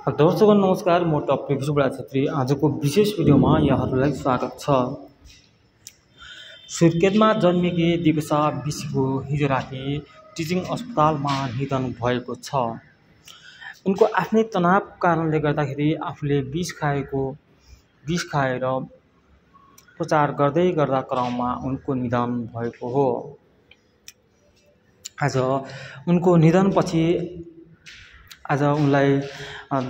दर्शकगण नमस्कार म टप विशुबडा छेत्री। आजको विशेष भिडियोमा यहाँहरूलाई स्वागत छ। सुर्खेतमा जन्मेकी दिपेशा बिसीको हिजो राति टिचिङ अस्पतालमा निधन भएको छ। उनको आफ्नै तनाव कारणले गर्दाखेरि आफूले विष खाएको विष खाएर प्रचार गर्दै गर्दा क्रममा उनको निधन भएको हो। आज उनको निधनपछि आज उनलाई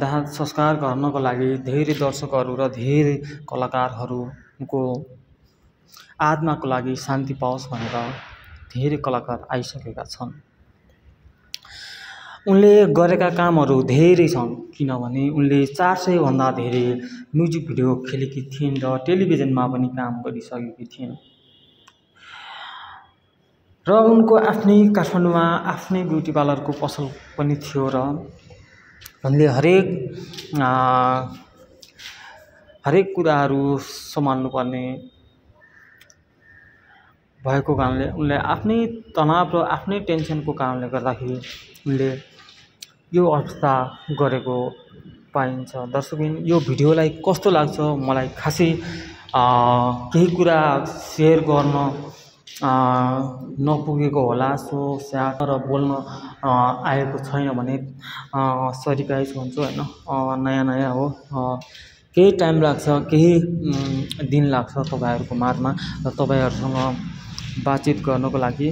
दाह संस्कार गर्नको लागि धेरै दर्शकहरू र धेरै कलाकारहरूको आत्माको लागि शान्ति पाओस् भनेर धेरै कलाकार आइसकेका छन्। उनले गरेका कामहरू धेरै छन् किनभने उनले चार सयभन्दा धेरै म्युजिक भिडियो खेलेकी थिइन् र टेलिभिजनमा पनि काम गरिसकेकी थिइन्। र उनको आफ्नै काठमाडौँमा आफ्नै ब्युटी पार्लरको पसल पनि थियो र उनले हरेक हरेक कुराहरू सम्हाल्नुपर्ने भएको कारणले उनले आफ्नै तनाव र आफ्नै टेन्सनको कारणले गर्दाखेरि उनले यो अवस्था गरेको पाइन्छ। दर्शकबिन यो भिडियोलाई कस्तो लाग्छ? मलाई खासै केही कुरा सेयर गर्न नपुगेको होला सो स्याहार र बोल्न आएको छैन भने सरी गाइस भन्छु होइन। नयाँ नयाँ हो। केही टाइम लाग्छ केही दिन लाग्छ तपाईँहरूको माझमा र तपाईँहरूसँग बातचित गर्नको लागि।